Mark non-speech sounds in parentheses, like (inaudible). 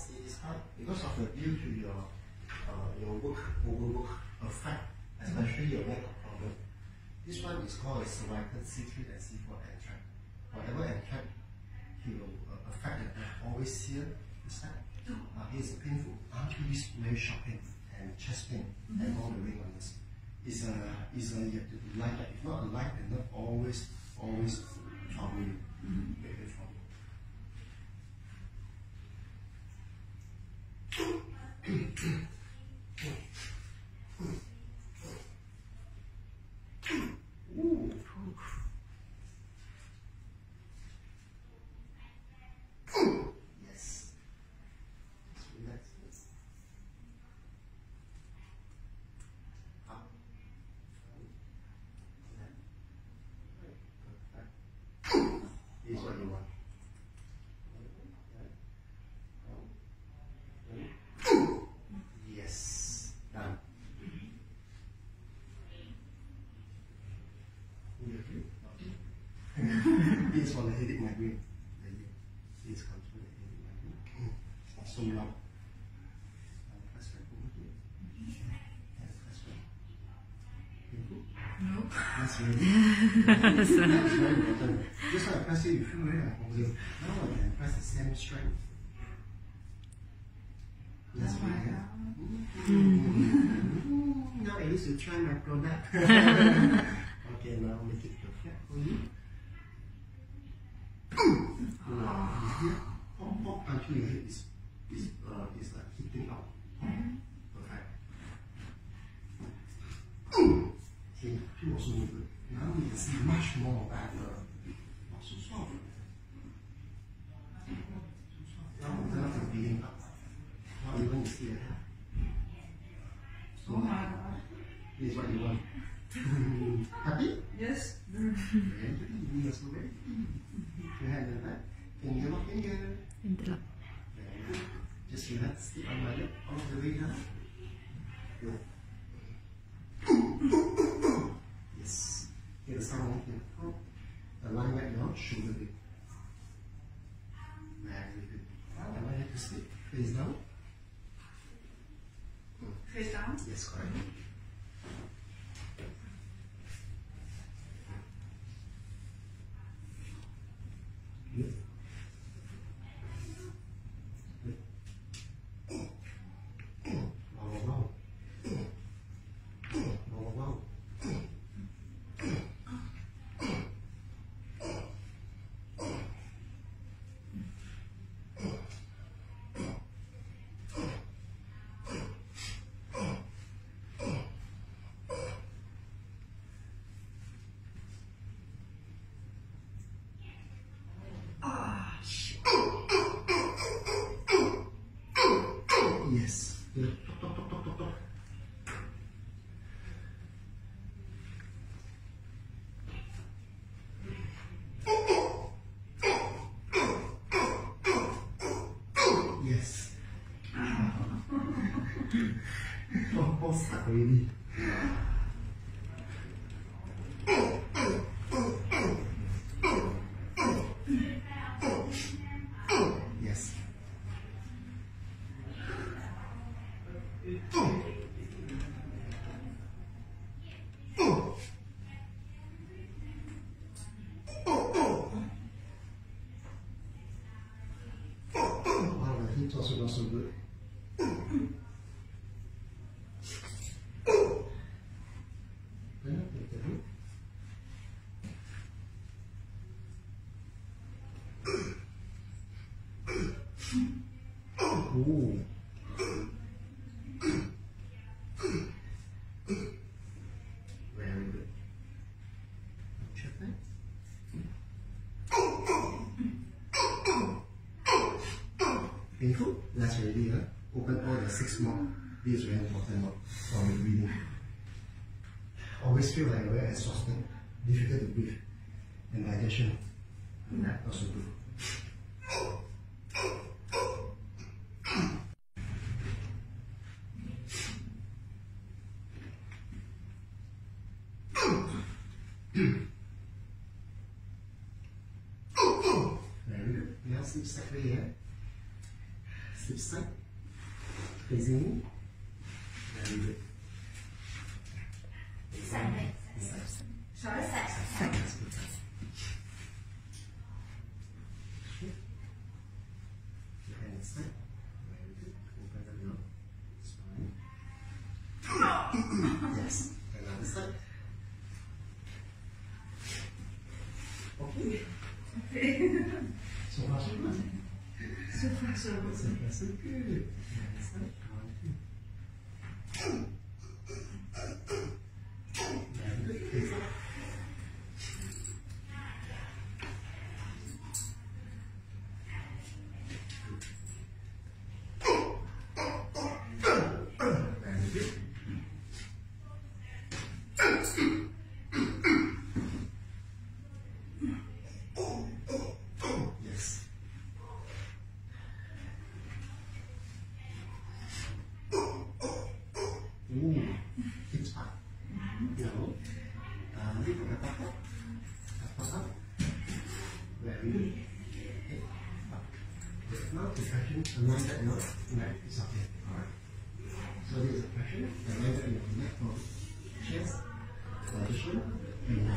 see this part because of the due to your uh, your work overwork effect, especially your neck problem. This one is called a cervical C3 and C4 entrap. Whatever entrap, he will uh, affect neck. Always here, this side. Uh, here's painful. Uh, here's very sharp pain and chest pain and all the way on this. It's a, it's a, you have to light. If not a light, the always, always trouble you. Very, very trouble. Ooh. Yes. Just relax. Up. Perfect. This is what you want. Yes. Done. You agree? this is for the headache migraine. This comes with the headache migraine. It's not so loud. Uh, press right over here. And press right. Painful? No. That's very important. (laughs) Just like I press it, you feel very uncomfortable. Now I press the same strength. That's Mm, (laughs) Now at least you try my product. (laughs) okay, now make it perfect for you. Now, here, pop, pop until your head is, is, uh, is like hitting out. Perfect. See, feel also good. Now we can see much more about the not so soft. Now we have the beating up. Now even see it. Oh god. This is what you want. Happy? Yes. Very good. You also ready? Your hand in the back. Finger lock finger. Interlock. Very good. Just relax. Sit on my leg all the way down. Good. yes. Get the sound here. Oh. Align back your shoulder blade. Very good. Now I want you to sit face down. Face down. Yes, correct. Mm-hmm. Good. Good. Wow, wow, wow. Wow, wow, wow. Yes. Good. Tok, tok, tok, tok, tok, tok. Yes. Stuck already. Yes. Wow, the heat also not so good. Then I take the hook. Very good. That. Painful? That's already uh, open all the six more. This is very important one for the breathing. Always feel like very exhausted, difficult to breathe, and digestion. And that also good. Very good. Now sit slightly here. Flip side. Facing me. Very good. Side này. Side. Sorry, side. Side. That's good. Your hand side. Very good. Open the mouth. Smile. yes. Another side. Okay. So far, so good. So far, so good. So far, so good. Another side. One, two. Very good. Face up. Very good. Yes. Ooh, it's up. No. Uh, look at the top up. Up, up. Now the pressure, align that okay. Alright. So this is the pressure, align that note. Neck, chest, position, and